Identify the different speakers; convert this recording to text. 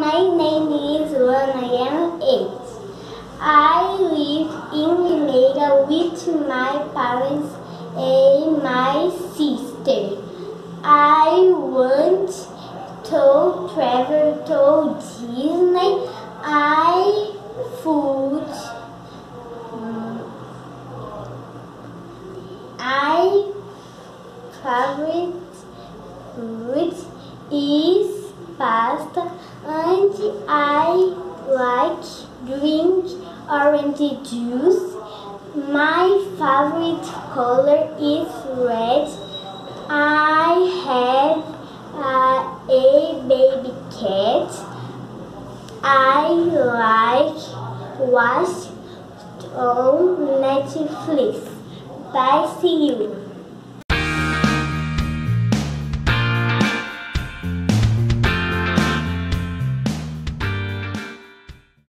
Speaker 1: my name is Luana. I am eight. I live in Limeira with my parents and my sister. I want to travel to Disney. I food. I favorite food is pasta and I like drink orange juice. My favorite color is red. I have uh, a baby cat. I like watch on Netflix. Bye, see you.